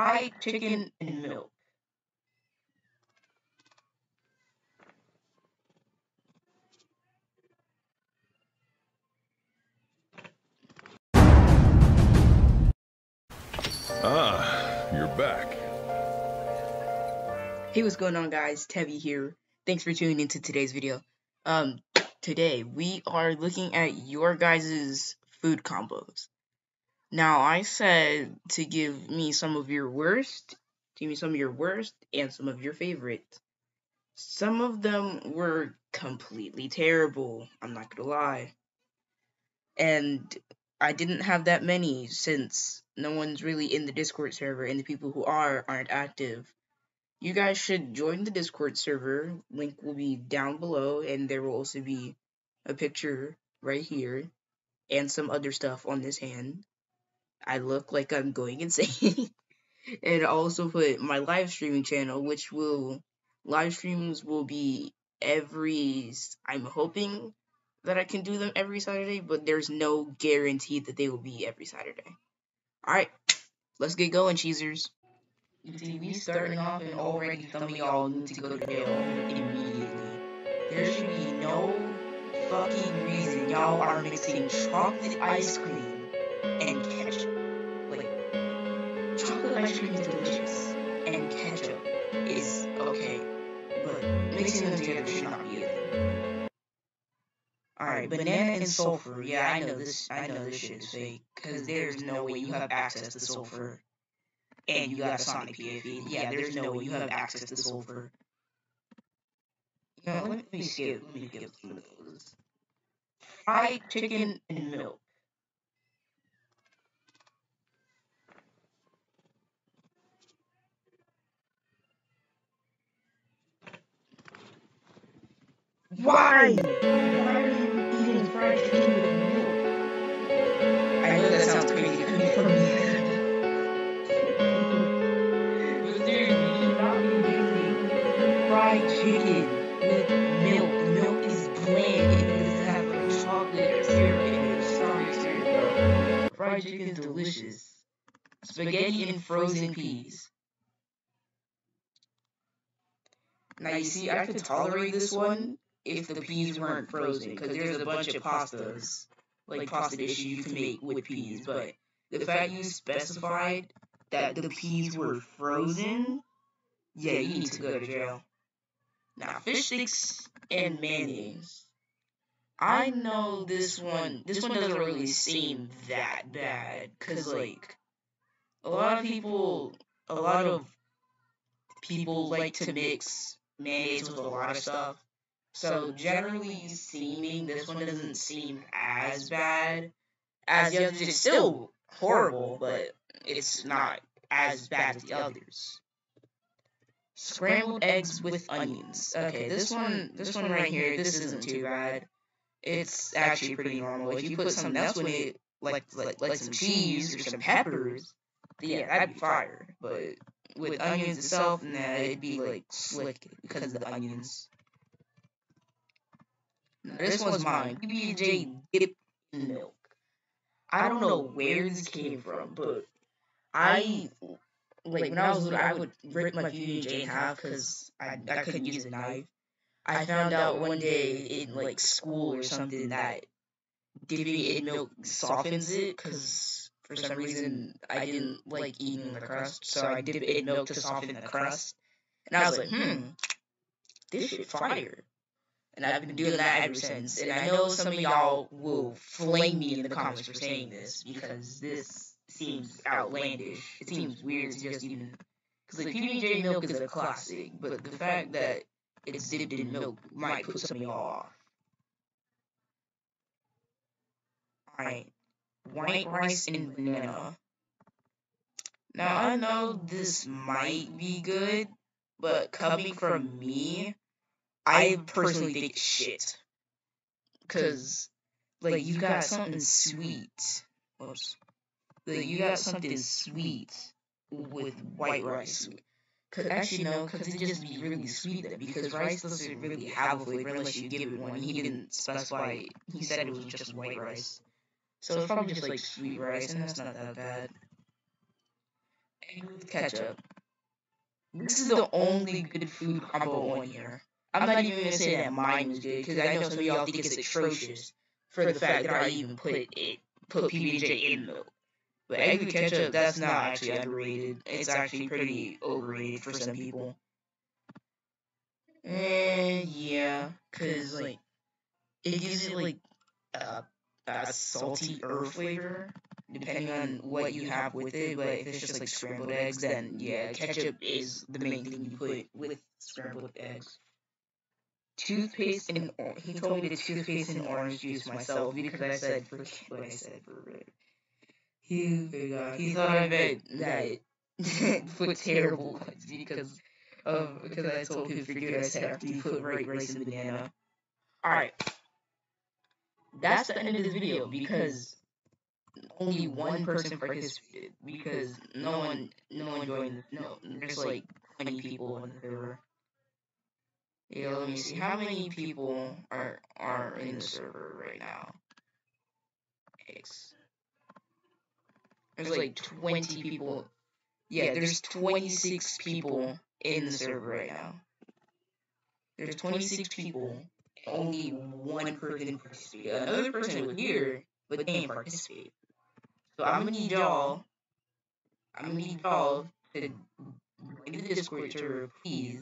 fried chicken and milk. Ah, you're back. Hey, what's going on, guys? Tevi here. Thanks for tuning into today's video. Um, today we are looking at your guys' food combos. Now, I said to give me some of your worst, give me some of your worst, and some of your favorites. Some of them were completely terrible. I'm not gonna lie. And I didn't have that many since no one's really in the Discord server, and the people who are aren't active. You guys should join the Discord server. Link will be down below, and there will also be a picture right here and some other stuff on this hand. I look like I'm going insane. and also put my live streaming channel, which will live streams will be every. I'm hoping that I can do them every Saturday, but there's no guarantee that they will be every Saturday. Alright, let's get going, cheesers. We starting off and already of y'all need to go to jail immediately. There should be no fucking reason y'all are mixing chocolate ice cream and ketchup. Wait, chocolate ice cream is delicious, and ketchup is okay, but mixing them together should not be a. Alright, banana and sulfur. Yeah, I know this. I know this shit is fake because there's no way you have access to sulfur, and you got a Sonic PFP. Yeah, there's no way you have access to sulfur. Know, let me skip. Let me skip some of those. Fried chicken and milk. Why? Why are you eating fried chicken with milk? I know that sounds crazy coming from me. but seriously, you should not be mixing fried chicken with milk. Milk is bland. It doesn't have like chocolate or syrup in it. Sorry, syrup, bro. Fried chicken is delicious. Spaghetti and frozen peas. Now you see, I could tolerate this one if the peas weren't frozen, because there's a bunch of pastas, like pasta dishes you can make with peas, but the fact you specified that the peas were frozen, yeah, you need to go to jail. Now, fish sticks and mayonnaise. I know this one, this one doesn't really seem that bad, because, like, a lot of people, a lot of people like to mix mayonnaise with a lot of stuff. So generally seeming this one doesn't seem as bad as the others. It's still horrible, but it's not as bad as the others. Scrambled eggs with onions. Okay, this one this one right here, this isn't too bad. It's actually pretty normal. If you put something else with it, like like like some cheese or some peppers, yeah, that'd be fire. But with onions itself, nah, it'd be like slick because of the onions. This one's mine. PB&J dip in milk. I don't know where this came from, but I like when I was little, I would rip my PB&J in half because I I couldn't use a knife. I found out one day in like school or something that dipping in milk softens it because for some reason I didn't like eating the crust, so I dipped it in milk to soften the crust. And I was like, hmm, this shit fire. And I've been doing that ever since. And I know some of y'all will flame me in the comments for saying this because this seems outlandish. It seems weird to just even. Because like PB&J milk is a classic, but the fact that it's dipped in milk might put some of y'all off. Alright. White rice and banana. Now I know this might be good, but coming from me, I personally think it's shit. Cause like you got something sweet. Oops. Like you got something sweet with white rice. Cause actually no, cause it just be really sweet then because rice doesn't really have a flavor unless you give it one. He didn't specify. He said it was just white rice. So it's probably just like sweet rice, and that's not that bad. And with ketchup. This is the only good food combo on here. I'm not even gonna say that mine is good because I know some of y'all think it's atrocious for the fact that I even put it put PB and J in milk. But egg with ketchup, that's not actually underrated. It's actually pretty overrated for some people. And eh, yeah, cause like it gives it like a, a salty earth flavor, depending on what you have with it. But if it's just like scrambled eggs, then yeah, ketchup is the main thing you put with scrambled eggs. Toothpaste and he told me to toothpaste and orange juice myself because I said for what I said for he forgot. He thought I meant that put terrible ones because of because I told him forget I said after you put right rice and banana. Alright. That's the end of this video because only one person participated because no one no one joined no there's like twenty people on the server. Yeah, let me see. How many people are are in the server right now? X. There's like 20 people. Yeah, there's 26 people in the server right now. There's 26 people. Only one person participated. Another person was here, but they didn't participate. So I'm gonna need y'all. I'm gonna need y'all to join the Discord server, please,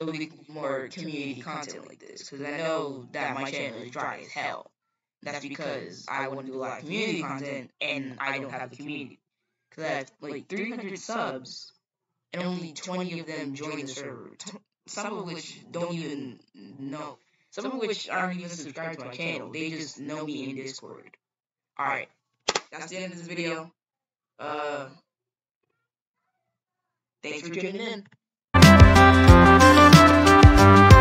so we can more community content like this. Because I know that my channel is dry as hell. That's because I want to do a lot of community content and I don't have the community. Because I have like 300 subs and only 20 of them join the server. Some of which don't even know. Some of which aren't even subscribed to my channel. They just know me in Discord. Alright. That's the end of this video. Uh, thanks for tuning in. Thank you.